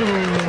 Hmm.